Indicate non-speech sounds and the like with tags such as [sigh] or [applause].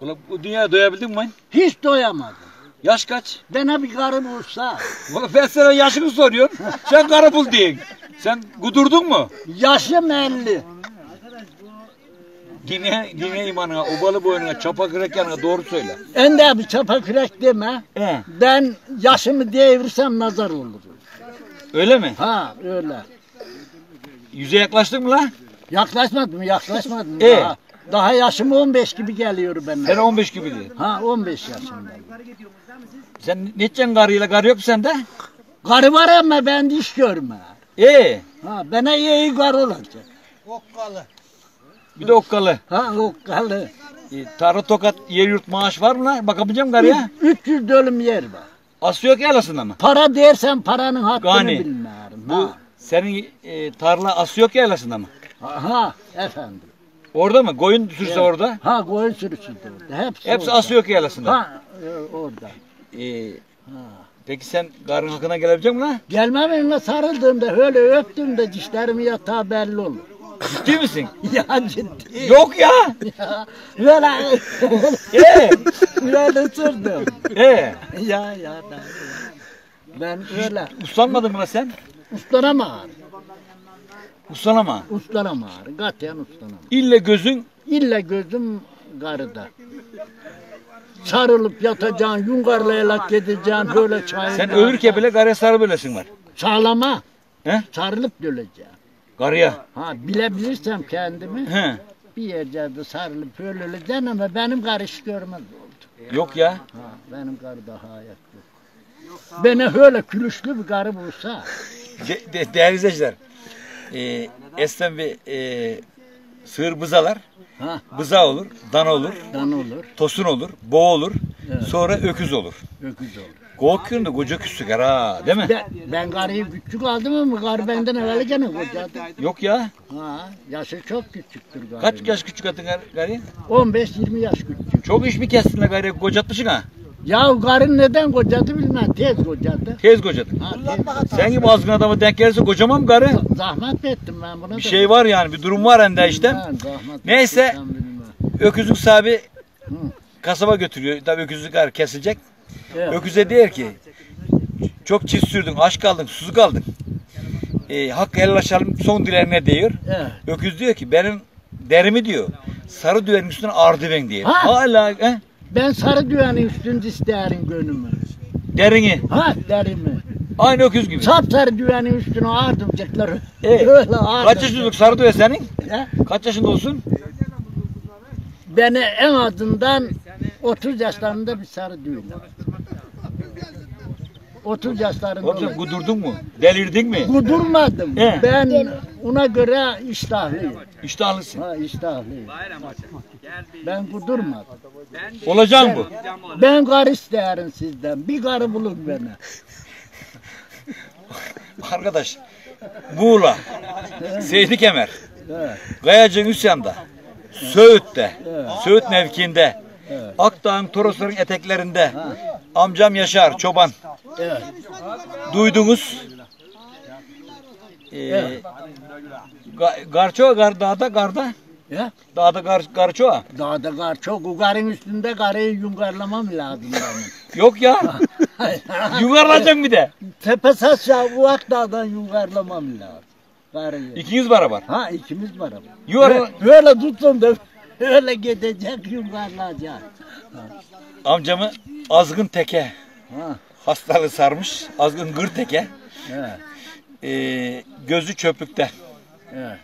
Ulan bu dünyaya doyabildin mi? Hiç doyamadım. Yaş kaç? Bana bir karı bulsa. Ulan ben sana yaşını soruyorum. Sen karı bul diyin. Sen kudurdun mu? Yaşım 50. Dine, dine imanına, obalı boynuna, çapa kürek yanına doğru söyle. En de bir çapa kürek deme. He. Ben yaşımı devirsem nazar olur. Öyle mi? Ha öyle. Yüze yaklaştın mı lan? Yaklaşmadım yaklaşmadım. E? Daha, daha yaşım 15 gibi geliyor Sen benim. 15 gibiydi. Ha 15 yaşındayım. Sen ne edeceksin karıyla? Karı yok mu sende? Karı var ama ben iş görme. Ee, Ha bana iyi karı olacak. bir de okkalı. Ha o karı. E, tarla tokat yer yurt maaş var mı lan? Bakabileceğim karıya. 300 dönüm yer var. Aslı yok ya arasında mı? Para dersen paranın hakkını Gani. bilmem. Bu senin e, tarla aslı yok ya arasında mı? ha efendim. Orada mı? Koyun sürüsü Evet. orada. Ha koyun sürüsü de orada. Hepsi, Hepsi orada. aslı yok ya arasında. Ha e, orada. E, Ha. peki sen karın hakkına gelebilecek misin lan? Gelmem önüne sarıldığımda öyle öptüğümde dişlerim yatağı belli olur. Ciddi misin? [laughs] ya ciddi. yok ya. Ya, böyle Ee, böyle ısırdım. ee. ya ya ben, ben öyle Uslanmadın mı sen? uslanamam. Uslanama. Uslanamam. Katiyen uslanamam. İlle gözün İlla gözüm karıda. Sarılıp yatacaksın, yungarlayarak gideceksin, böyle çay. sen ölürken bile karıya sarı böylesin var. Sağlama. He? Sarılıp döleceğim. Karıya. Ha bilebilirsem kendimi He. bir yerde sarılıp öleceksin ama benim karış görmez oldu. Yok ya. Ha, benim karı daha hayat yok. Bana öyle külüşlü bir karı bulsa. [laughs] De, de, değerli izleyiciler. E, eskiden bir e, sığır bızalar. Ha, Bıza olur, dana olur, dan olur, tosun olur, boğa olur. Evet. Sonra öküz olur. öküz olur. Korkuyorsun da koca küçük ha değil mi? Ben, ben karıyı küçük aldım ama karı benden evvel gene kocadı. Yok ya. Ha, yaşı çok küçüktür karı. Kaç yaş küçük atın gar- karıyı? 15-20 yaş küçük. Çok iş mi kestin la karıyı kocatmışsın ha? Ya karın neden kocadı bilmem, tez kocadı. Tez kocadın. Ha, tez. Sen gibi azgın adama denk gelirse kocamam karı. Zahmet ettim ben buna Bir da. şey var yani bir durum var ende işte. Zahmet Neyse. ettim, bilmem. Öküzün sahibi kasaba götürüyor. Tabii öküzlük karı kesilecek. Evet. Öküze der ki çok çiz sürdün, aç kaldın, susuz kaldın. E, hak helallaşalım son dilerine diyor. Evet. Öküz diyor ki benim derimi diyor. Sarı düvenin üstüne ardı ben diyor. Ha. Hala he, Ben sarı düğenin üstünde isterim gönlümü. derini. Ha derimi. Aynı öküz gibi. Sap sarı düğenin üstüne ardımcaklar. Evet. [laughs] Öyle ardım. Kaç yaşındalık sarı düve senin? He? Kaç yaşında olsun? Beni en azından 30 yaşlarında bir sarı düğün. 30 yaşlarında. Sen kudurdun mu? Delirdin mi? Kudurmadım. He. Ben ona göre iştahlıyım. İştahlısın. Ha iştahlıyım. Ben kudurmadım. Olacak bu. Ben karı isterim sizden. Bir karı bulun bana. [laughs] Arkadaş Muğla, Seydi Kemer, Evet. Kayacık Üsyan'da, Söğüt'te. Söğüt mevkiinde, Evet. Akdağ'ın Torosların eteklerinde, amcam Yaşar, çoban, Evet. duydunuz. Ee, Evet. Ga- Garçoğa, gar, dağda, garda, Ya. dağda gar, Garçoğa. Dağda kar çok. O karın üstünde karıyı yungarlamam lazım benim. [laughs] Yok ya, [laughs] yuvarlanacak bir de. Tepe saçya uvak dağdan yungarlamam lazım. Karıyı. İkiniz beraber. Ha ikimiz var ama. Yuvarla- Böyle, böyle tutun da [laughs] öyle gidecek yungarlayacak. Amcamı azgın teke, Ha. hastalığı sarmış, azgın gır teke, ee, gözü çöplükte. Evet.